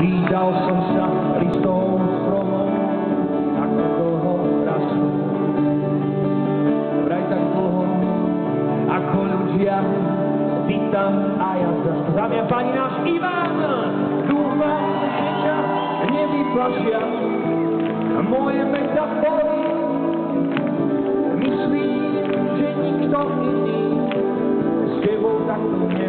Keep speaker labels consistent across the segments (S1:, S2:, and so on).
S1: Vydal som sa listom stromom, ako dlho rastú. Vraj tak dlho, ako ľudia, ty a ja tam. Dámy a páni, náš Ivan, dúfam, že ťa nevyplašia moje metafory. Myslím, že nikto iný s tebou takto nehovorí.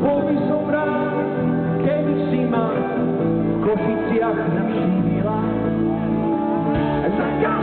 S1: Bol by som rád, keby si ma v Košiciach navštívila.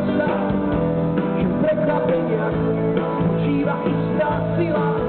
S1: Sila, že prekvapenia spočíva istá sila.